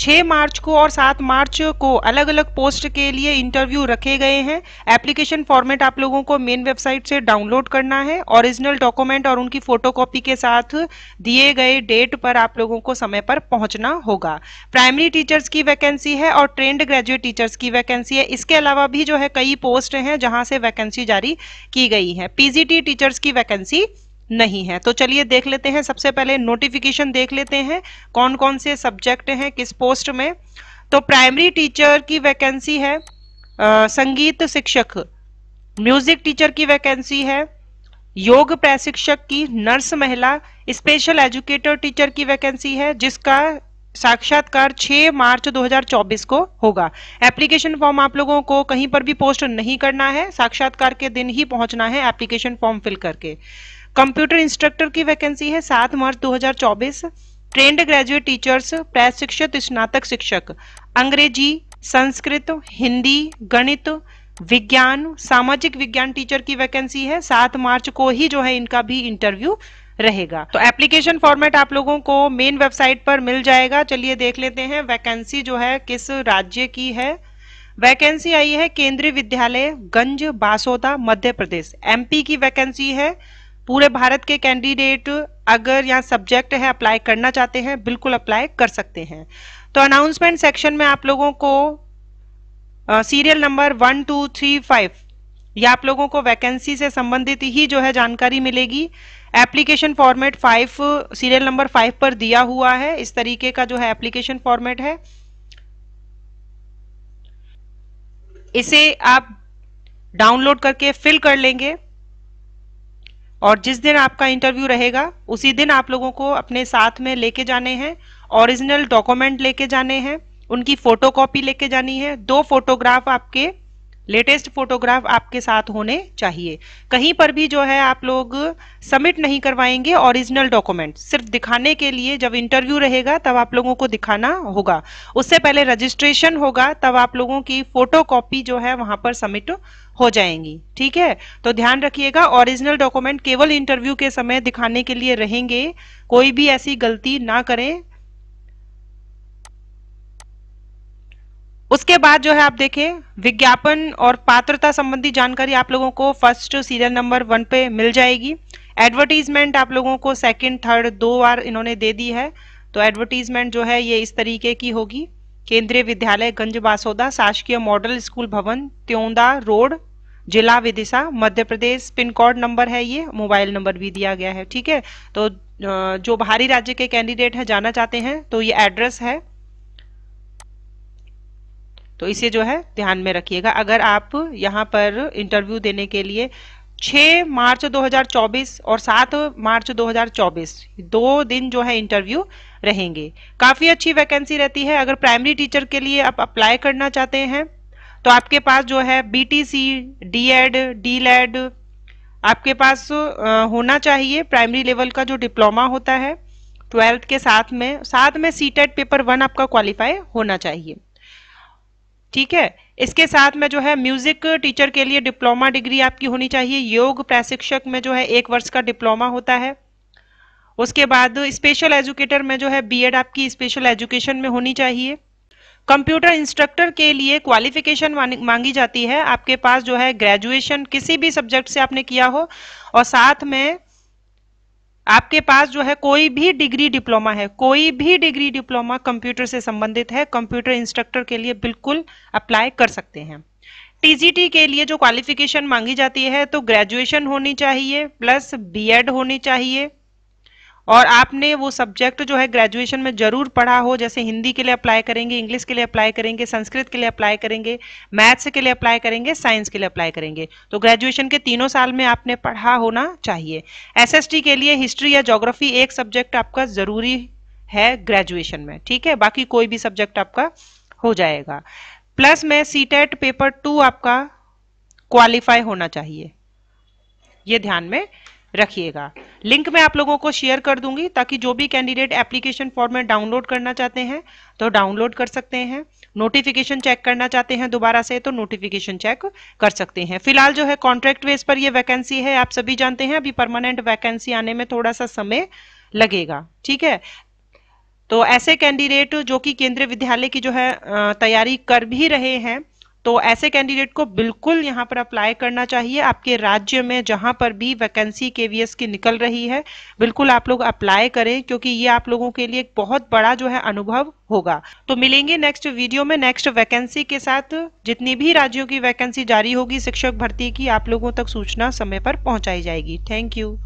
6 मार्च को और 7 मार्च को अलग अलग पोस्ट के लिए इंटरव्यू रखे गए हैं। एप्लीकेशन फॉर्मेट आप लोगों को मेन वेबसाइट से डाउनलोड करना है। ओरिजिनल डॉक्यूमेंट और उनकी फोटोकॉपी के साथ दिए गए डेट पर आप लोगों को समय पर पहुँचना होगा। प्राइमरी टीचर्स की वैकेंसी है और ट्रेंड ग्रेजुएट टीचर्स की वैकेंसी है। इसके अलावा भी जो है कई पोस्ट हैं जहाँ से वैकेंसी जारी की गई है। पीजीटी टीचर्स की वैकेंसी नहीं है। तो चलिए देख लेते हैं। सबसे पहले नोटिफिकेशन देख लेते हैं। कौन कौन से सब्जेक्ट हैं किस पोस्ट में? तो प्राइमरी टीचर की वैकेंसी है आ, संगीत शिक्षक। म्यूज़िक टीचर की वैकेंसी है योग प्रशिक्षक की नर्स महिला। स्पेशल एजुकेटर टीचर की वैकेंसी है जिसका साक्षात्कार 6 मार्च 2024 को होगा। एप्लीकेशन फॉर्म आप लोगों को कहीं पर भी पोस्ट नहीं करना है। साक्षात्कार के दिन ही पहुँचना है एप्लीकेशन फॉर्म फिल करके। कंप्यूटर इंस्ट्रक्टर की वैकेंसी है सात मार्च 2024 ट्रेंड ग्रेजुएट टीचर्स, प्रशिक्षित स्नातक शिक्षक, अंग्रेज़ी, संस्कृत, हिंदी, गणित, विज्ञान, सामाजिक विज्ञान टीचर की वैकेंसी है। सात मार्च को ही जो है इनका भी इंटरव्यू रहेगा। तो एप्लीकेशन फॉर्मेट आप लोगों को मेन वेबसाइट पर मिल जाएगा। चलिए देख लेते हैं वैकेंसी जो है किस राज्य की है। वैकेंसी आई है केंद्रीय विद्यालय गंज बासोदा, मध्य प्रदेश। एमपी की वैकेंसी है। पूरे भारत के कैंडिडेट अगर यहाँ सब्जेक्ट है अप्लाई करना चाहते हैं, बिल्कुल अप्लाई कर सकते हैं। तो अनाउंसमेंट सेक्शन में आप लोगों को serial number one two three five या आप लोगों को वैकेंसी से संबंधित ही जो है जानकारी मिलेगी। Application format five serial number five पर दिया हुआ है। इस तरीके का जो है एप्लीकेशन फॉर्मेट है। इसे आप डाउनलोड करके फिल कर लेंगे। और जिस दिन आपका इंटरव्यू रहेगा, उसी दिन आप लोगों को अपने साथ में लेके जाने हैं ओरिजिनल डॉक्यूमेंट लेके जाने हैं, उनकी फोटोकॉपी लेके जानी है, दो फोटोग्राफ आपके लेटेस्ट फोटोग्राफ आपके साथ होने चाहिए। कहीं पर भी जो है आप लोग सबमिट नहीं करवाएँगे ओरिजिनल डॉक्यूमेंट सिर्फ़ दिखाने के लिए जब इंटरव्यू रहेगा तब आप लोगों को दिखाना होगा। उससे पहले रजिस्ट्रेशन होगा, तब आप लोगों की फ़ोटो कॉपी जो है वहाँ पर सबमिट हो जाएँगी। ठीक है? तो ध्यान रखिएगा ओरिजिनल डॉक्यूमेंट केवल इंटरव्यू के समय दिखाने के लिए रहेंगे। कोई भी ऐसी गलती ना करें। उसके बाद जो है आप देखें, विज्ञापन और पात्रता संबंधी जानकारी आप लोगों को फ़र्स्ट सीरियल नंबर वन पे मिल जाएगी। एडवर्टीजमेंट आप लोगों को सेकंड थर्ड दो बार इन्होंने दे दी है। तो एडवर्टीजमेंट जो है ये इस तरीके की होगी। केंद्रीय विद्यालय गंज बासोदा, शासकीय मॉडल स्कूल भवन, त्योंदा रोड, जिला Vidisha, Madhya Pradesh, pin code number है ये, मोबाइल नंबर भी दिया गया है, ठीक है? तो जो बाहरी राज्य के कैंडिडेट है, जाना चाहते हैं तो ये एड्रेस है। तो इसे जो है ध्यान में रखिएगा। अगर आप यहाँ पर इंटरव्यू देने के लिए 6 मार्च 2024 और 7 मार्च 2024 दो दिन जो है इंटरव्यू रहेंगे। काफ़ी अच्छी वैकेंसी रहती है। अगर प्राइमरी टीचर के लिए आप अप्लाई करना चाहते हैं तो आपके पास जो है बीटीसी डीएड डीलेड आपके पास होना चाहिए। प्राइमरी लेवल का जो डिप्लोमा होता है ट्वेल्थ के साथ में साथ में सीटेट पेपर वन आपका क्वालिफाई होना चाहिए। ठीक है? इसके साथ में जो है म्यूज़िक टीचर के लिए डिप्लोमा डिग्री आपकी होनी चाहिए। योग प्रशिक्षक में जो है एक वर्ष का डिप्लोमा होता है। उसके बाद स्पेशल एजुकेटर में जो है बीएड आपकी स्पेशल एजुकेशन में होनी चाहिए। कंप्यूटर इंस्ट्रक्टर के लिए क्वालिफिकेशन मांगी जाती है। आपके पास जो है ग्रेजुएशन किसी भी सब्जेक्ट से आपने किया हो और साथ में आपके पास जो है कोई भी डिग्री डिप्लोमा है, कोई भी डिग्री डिप्लोमा कंप्यूटर से संबंधित है, कंप्यूटर इंस्ट्रक्टर के लिए बिल्कुल अप्लाई कर सकते हैं। टीजीटी के लिए जो क्वालिफिकेशन मांगी जाती है तो ग्रेजुएशन होनी चाहिए प्लस बीएड होनी चाहिए और आपने वो सब्जेक्ट जो है ग्रेजुएशन में ज़रूर पढ़ा हो, जैसे हिंदी के लिए अप्लाई करेंगे इंग्लिश के लिए अप्लाई करेंगे, संस्कृत के लिए अप्लाई करेंगे मैथ्स के लिए अप्लाई करेंगे साइंस के लिए अप्लाई करेंगे। तो ग्रेजुएशन के तीनों साल में आपने पढ़ा होना चाहिए। एसएसटी के लिए हिस्ट्री या जोग्राफी एक सब्जेक्ट आपका ज़रूरी है ग्रेजुएशन में, ठीक है? बाकी कोई भी सब्जेक्ट आपका हो जाएगा। प्लस में सी पेपर टू आपका क्वालिफाई होना चाहिए। ये ध्यान में रखिएगा। लिंक मैं आप लोगों को शेयर कर दूँगी ताकि जो भी कैंडिडेट एप्लीकेशन फॉर्म में डाउनलोड करना चाहते हैं तो डाउनलोड कर सकते हैं। नोटिफिकेशन चेक करना चाहते हैं दोबारा से तो नोटिफिकेशन चेक कर सकते हैं। फ़िलहाल जो है कॉन्ट्रैक्ट बेस पर ये वैकेंसी है, आप सभी जानते हैं, अभी परमानेंट वैकेंसी आने में थोड़ा सा समय लगेगा, ठीक है? तो ऐसे कैंडिडेट जो कि केंद्रीय विद्यालय की जो है तैयारी कर भी रहे हैं तो ऐसे कैंडिडेट को बिल्कुल यहाँ पर अप्लाई करना चाहिए। आपके राज्य में जहाँ पर भी वैकेंसी केवीएस की निकल रही है, बिल्कुल आप लोग अप्लाई करें, क्योंकि ये आप लोगों के लिए एक बहुत बड़ा जो है अनुभव होगा। तो मिलेंगे नेक्स्ट वीडियो में नेक्स्ट वैकेंसी के साथ। जितनी भी राज्यों की वैकेंसी जारी होगी, शिक्षक भर्ती की, आप लोगों तक सूचना समय पर पहुंचाई जाएगी। Thank you